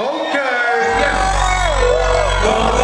Okay. Yeah.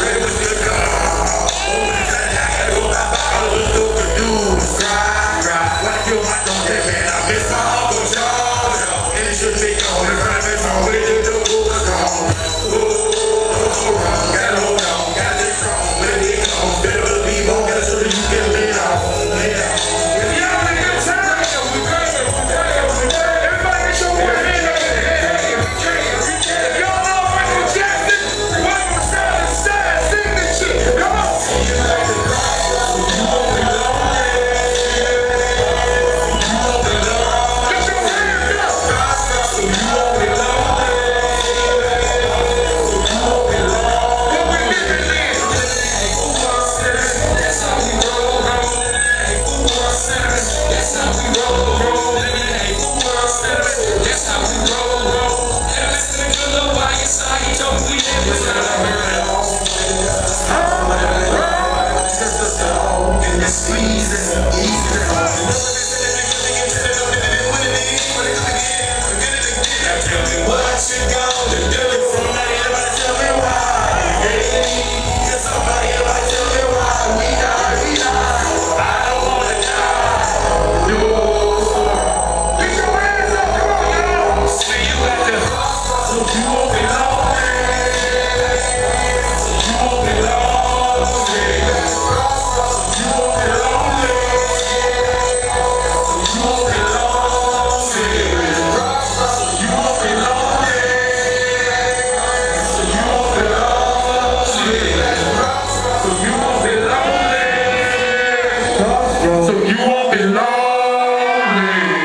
Ready with the You won't be lonely.